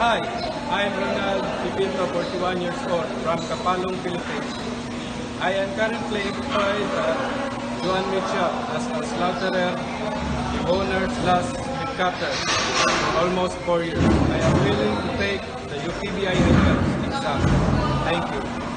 Hi, I'm Ronald Pepito, 41 years old, from Kapalong, Philippines. I am currently employed at Juan Mitchell as a slaughterer, the owner's last meat cutter for almost 4 years. I am willing to take the UPBI exam. Thank you.